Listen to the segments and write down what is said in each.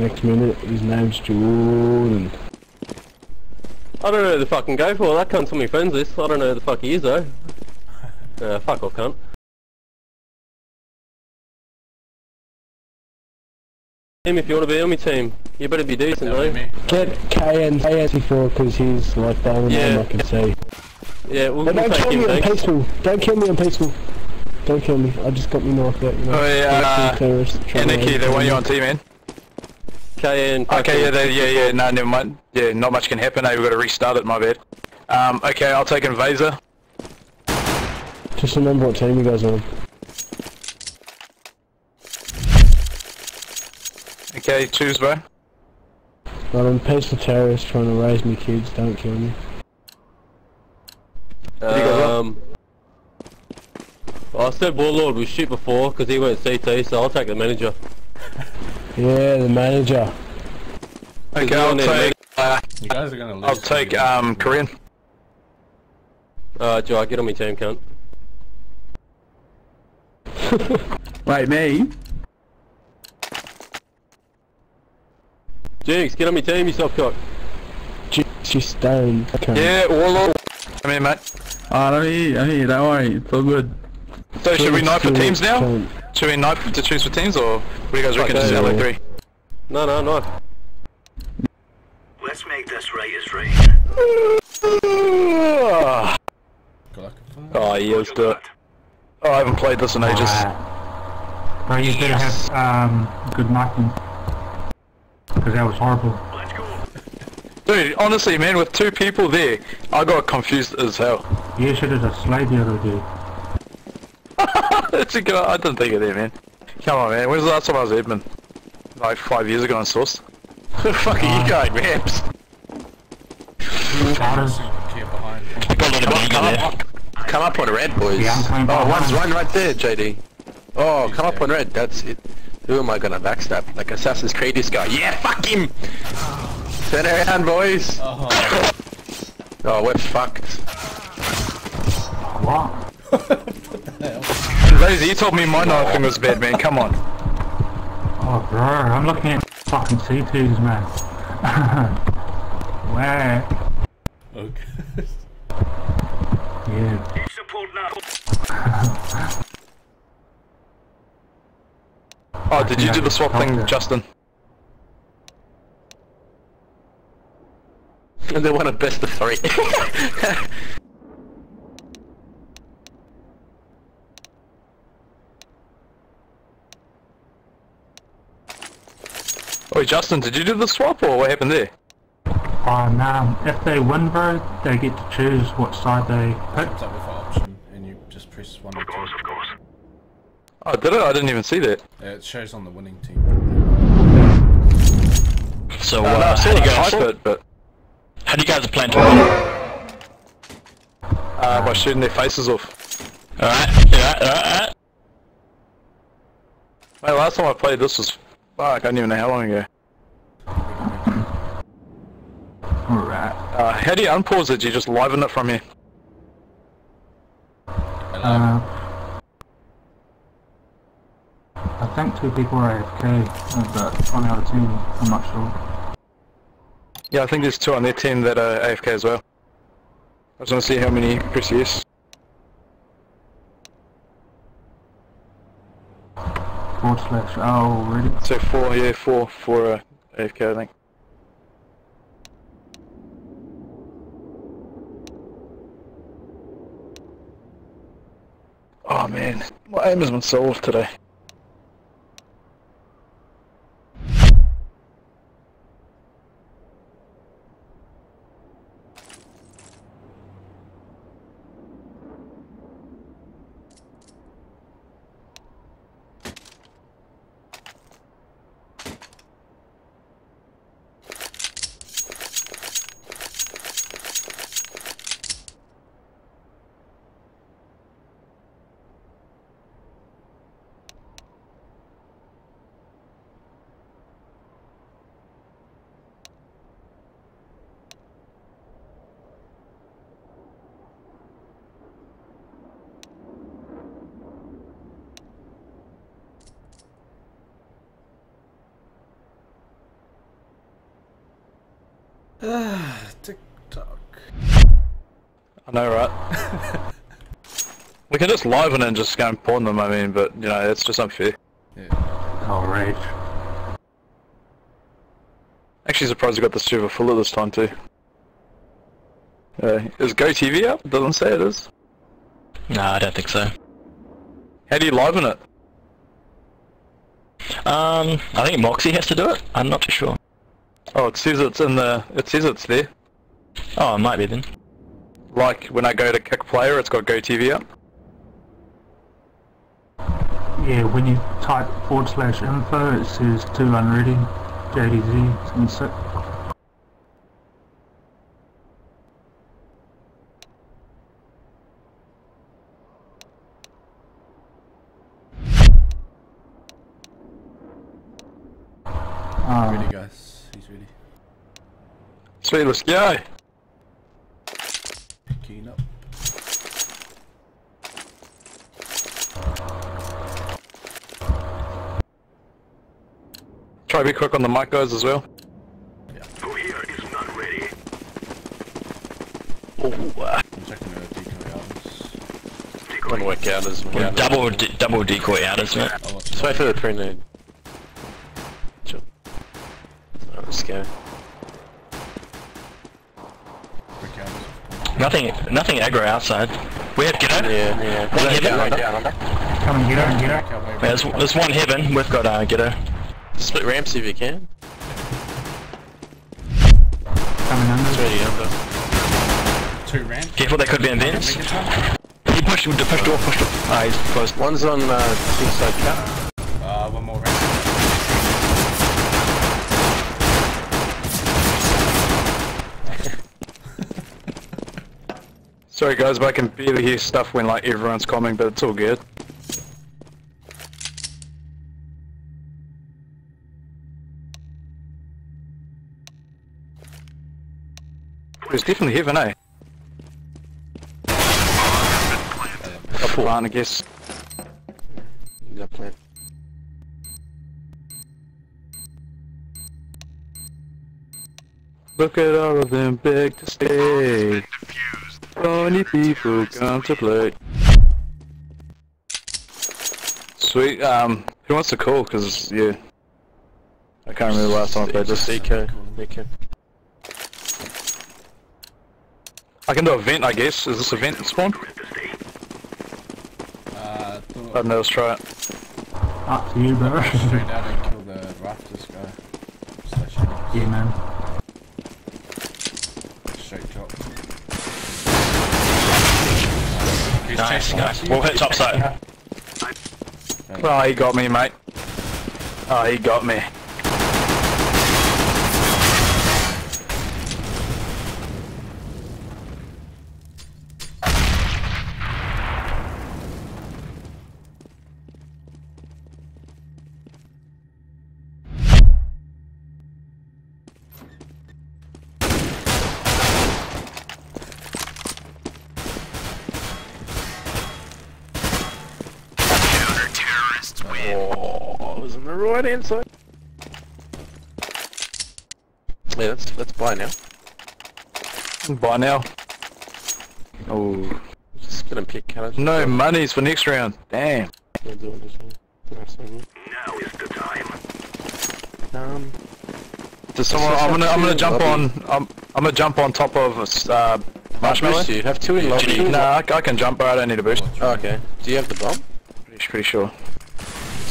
Next minute, his name's Jordan. I don't know who the fucking go for. That cunt's on my friends list. I don't know who the fuck he is though. Uh, fuck off, cunt. Him if you want to be on my team. You better be decent, That'll be though. me. Get KN64 because he's like the only name Yeah. I can see. Yeah, we'll, But we'll don't take kill him, me on thanks. peaceful. Don't kill me on peaceful. Don't kill me. I just got me knocked out, you know. Oh, yeah, Electoral uh, terrorist, Yeah, Nikki, trouble, they want you on team, man. KN. Okay, yeah, they, yeah, yeah, no, never mind. Yeah, not much can happen. Hey, we've got to restart it, my bad. Um, okay, I'll take Invaser. Just remember what team you guys are on. Okay, choose, bro. But I'm peaceful terrorist trying to raise me kids. Don't kill me. Um, I said Warlord was shit before because he went CT, so I'll take the manager. Yeah, the manager. Okay, I'll take, uh, You guys are gonna lose. I'll take, um, Korean. Alright, Joe, get on my team, cunt. Wait, me? Jinx, get on my team, you soft cock. She's stoned. Okay. Yeah, Warlord. Come here, mate. Oh, I don't hear you, I hear you, don't worry, it's all good. So should we knife for Please teams now? Don't. Should we knife to choose for teams, or what do you guys reckon? Okay, Just yeah. LA three. No, no, no. Let's make this right as rain. Oh, Good luck. oh, yeah, let's do it. Oh, I haven't played this in ages. Ah. Bro, you better have um, good knocking. Because that was horrible. Dude, honestly, man, with two people there, I got confused as hell. You should have just slayed the other dude. It's a good, I didn't think of that, man. Come on, man. When's the last time I was Edmund? Like five years ago on Source. Fuck are you going, man? Starters. Come up, come up on red, boys. Yeah, oh, one's one right there, JD. Oh, come up on red. That's it. Who am I gonna backstab? Like Assassin's Creed this guy. Yeah, fuck him! Turn around, boys. Oh, Oh, we're fucked. What? Lazy, you told me my knifing was bad, man. Come on. Oh, bro, I'm looking at fucking C2s, man. Where? okay. Yeah. Support now. Oh, did you do the swap thing, Justin? And they want a best of three. Wait, Justin, did you do the swap or what happened there? Oh, no. If they win, bro, they get to choose what side they pick. Comes up with an option, and you just press one Of course, two. of course. Oh, did it? I didn't even see that. Uh, it shows on the winning team. so, Uh, no, I uh, saw how do you guys, type it, but how do you guys plan to win? uh, by shooting their faces off. Alright, alright, alright. Mate, last time I played this was fuck, I don't even know how long ago. Alright. Uh, how do you unpause it? Do you just liven it from here? Uh, I think two people are AFK, uh, but on the other team, I'm not sure. Yeah, I think there's two on their team that are AFK as well. I just want to see how many press yes. Forward slash, oh, really? So four, yeah, four, four uh, AFK I think. Oh man, my aim has been solved today. TikTok. I know, right? we can just live it and just go and pawn them, I mean, but, you know, it's just unfair. Yeah. Oh, rage. Actually surprised we got the server full at this time, too. Uh, is GoTV up? Doesn't say it is. No, I don't think so. How do you liven it? Um, I think Moxie has to do it. I'm not too sure. Oh, it says it's in the... It says it's there. Oh, it might be then. Like, when I go to kick player, it's got GoTV up? Yeah, when you type forward slash info, it says 2 unready, JDZ, 76. Let's go! Keen up. Try to be quick on the mic, guys, as well. Who here is not ready? I'm checking the decoy. One work out is Well, double d- double decoy out, isn't it? I'll watch Just wait for the three nade. Sure. Oh, let's go. quick albums. Nothing, nothing aggro outside. We have Giddo. Yeah, yeah. One heaven. Down, down, under. come and get her, get her. Quick out, baby. There's, there's one heaven. We've got uh, Giddo. Split ramps if you can. Coming under. It's already under. Two ramps. Careful, they could be in vents. Make it time. He pushed, pushed door, pushed door. Ah, he's closed. One's on uh, inside cut. Uh, one more ramp. Sorry guys, but I can barely hear stuff when like everyone's coming, but it's all good. There's definitely heaven, eh? Plan, I guess. Yeah, plant. Look at all of them beg to stay. Funny people come to play. Sweet, um, who wants to call? Cause, yeah. I can't remember the last time I played this. Deco. Deco. I can do a vent, I guess. Is this a vent spawn? Uh, I don't know, let's try it. Up to you, bro. straight out and kill the rafters guy. Yeah, man. Straight drop. Nice, nice. We'll hit top side. Oh, ah, he got me, mate. Oh, he got me. Oh, it was on the right hand side. Yeah, let's let's buy now. Bye now. Oh, Just gonna pick colours. no monies for next round. Damn. We'll do it this one. Nice one. Now is the time. Um, Does someone? I'm gonna, I'm gonna jump on. I'm, I'm gonna jump on top of uh, marshmallow. boost you. Have two in lobby. Nah, I, I can jump, but I don't need a boost. Oh, okay. Do you have the bomb? Pretty, pretty sure.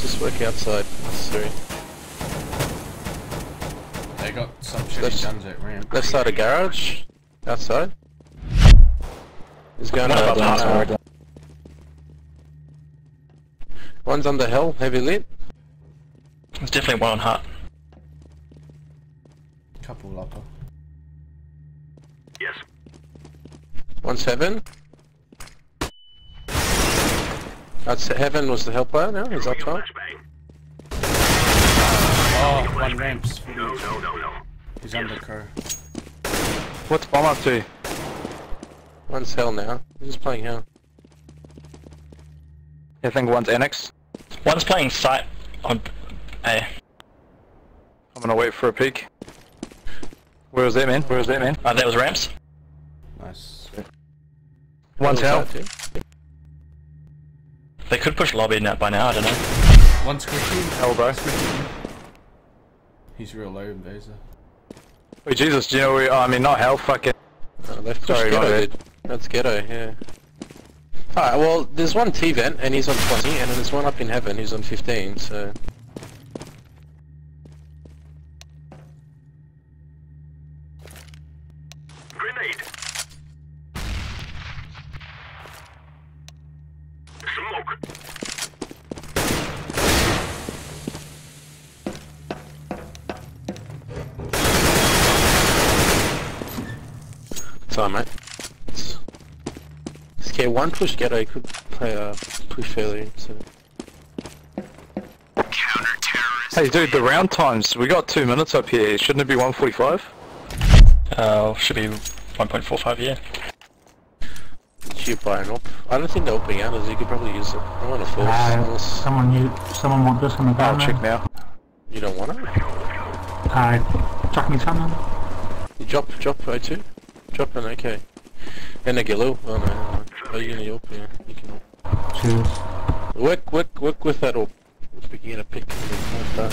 Let's just work outside. Sorry. They got some shitty Let's- guns at ramp. Left side of garage. Outside. He's going One up. up, up. One's under hell, hill, heavy lit. There's definitely one on hut. Couple upper. Yes. One's heaven. That's heaven was the hill player now. He's up top. Flashbang. Oh, one ramps. No, no, no, no. He's under crow. What's bomb up to? One's hell now. He's just playing hell. I think one's annex. One's playing sight on A. I'm gonna wait for a peek. Where was that man? Where was that man? Uh, that was ramps. Nice. One's hell. They could push lobby now by now, I don't know. One squishy. Hell, bro. He's real low in Vaser. Oh, Jesus, do you know where, oh, I mean, not hell, fucking. Uh, oh, they've Sorry, my ghetto, bad. dude. That's ghetto, yeah. Alright, well, there's one T-Vent, and he's on 20, and then there's one up in heaven, who's on 15, so... Grenade. Smoke. Sorry, mate. It's... it's okay, one push ghetto could play uh, push fairly, so... Hey, dude, the round times, we got two minutes up here. Shouldn't it be 145? Uh, should be 1.45, yeah. Shoot by an op. I don't think they're opening out, as you could probably use it. I want to force, Uh, someone you, someone want this on the I'll check now. you don't want it. Uh, chuck me something. You drop, drop O2. Drop an AK. And a Gillu. Oh no, never mind. Oh, you're gonna op, yeah. You can op. Cheers. Work, work, work with that op. If we can get a pick like.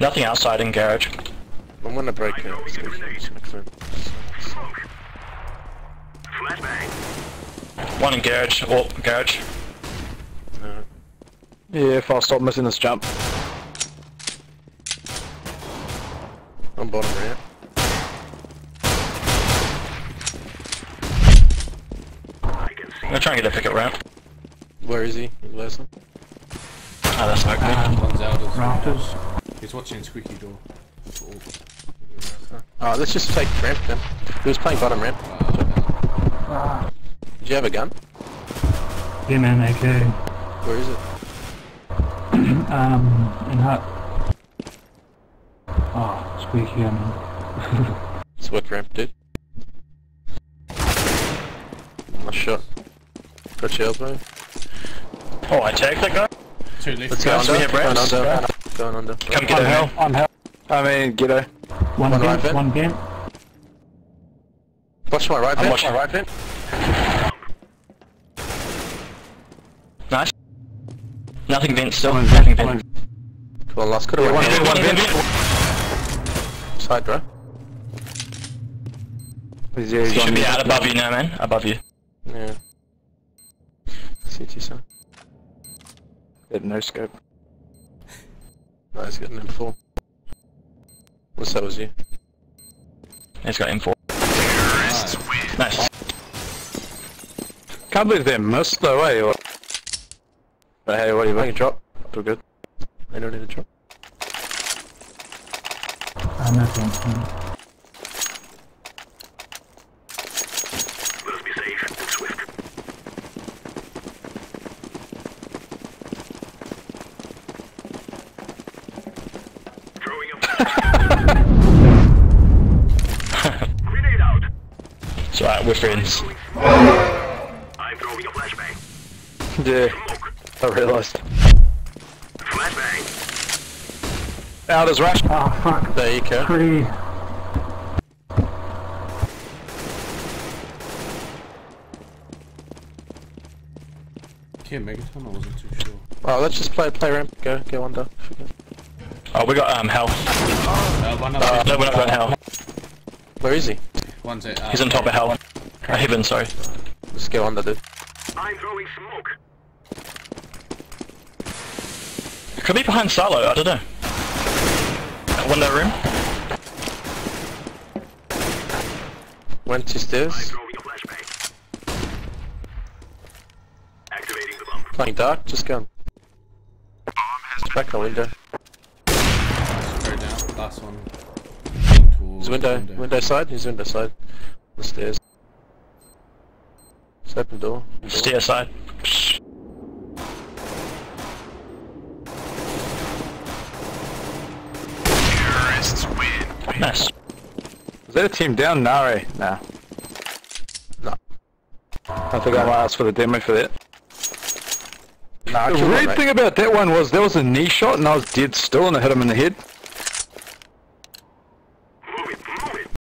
Nothing outside in garage. I'm gonna break it. So we can check through. Flashbang. One in garage, or garage. Alright. Yeah, if I'll stop missing this jump. I'm bottom right. I can see. I'm gonna try and get a pickup ramp. Where is he? Lesson? Oh, that's smoked me. Um, One's out as rafters. He's watching squeaky door. That's all. Oh, let's just take ramp then. He was playing bottom ramp. Ah, Did you have a gun? yeah, man, AK. Where is it? Um, in hut. Oh, squeaky, I mean. It's what ramp did. Nice shot. Got your elbow. Oh, I tagged that guy? Two left. Let's go Guys, under. we have Going under. Going under. Come get I'm hell, I'm hell. I mean, ghetto. One, One vent, right vent. one vent. Watch my right I'm vent. watching. My right vent. Nice. Nothing vent still. Nothing vent. Come on, last. Could have one vent, one in. vent. Side, bro. He's, yeah, he's He on should be me. out above you now, man. Above you. Yeah. CT son. Yeah, no scope. No, he's got an M4. What's that was you? He's got M4. Nice. Can't believe they missed though, eh? But hey, what do you think? can drop. All good. I don't need a drop. Uh, no vent. mm. Let's be safe and swift. Throwing a grenade out. It's alright, we're friends. I'm throwing a flashbang. Yeah, I realised. Flashbang. Out as rush. Oh, fuck. There you go. Pretty. Yeah, Megaton, I wasn't too sure. Oh, let's just play play ramp. Go go under. Oh, we got um hell. Uh, one up. No, we're not going hell. Where is he? One's at. Uh, He's on top of hell. Uh, heaven, sorry. Let's go under, dude. I'm throwing smoke. Could be behind silo, I don't know. That window room. Went to stairs. Throwing a flashbang. Activating the bump. Playing dark. Just go. Back the window. Go down. Last one. Heading towards He's window. Window side. He's window side. The stairs. It's open door. Stair side. Nice. Is that a team down? Nah, eh? Nah. No. I think I might ask for the demo for that. Nah, The weird thing about that one was there was a knee shot and I was dead still and I hit him in the head.